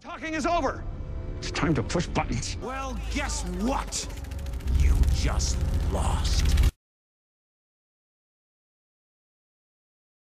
Talking is over. It's time to push buttons. Well, guess what? You just lost.